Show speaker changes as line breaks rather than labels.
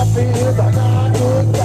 I feel like I could